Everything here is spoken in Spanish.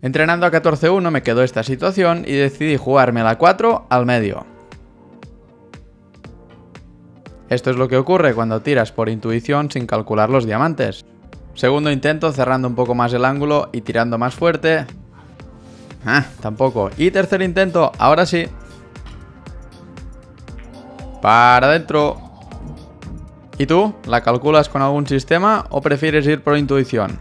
Entrenando a 14-1 me quedó esta situación y decidí jugarme la 4 al medio. Esto es lo que ocurre cuando tiras por intuición sin calcular los diamantes. Segundo intento cerrando un poco más el ángulo y tirando más fuerte. Ah, tampoco. Y tercer intento, ahora sí. Para adentro. ¿Y tú? ¿La calculas con algún sistema o prefieres ir por intuición?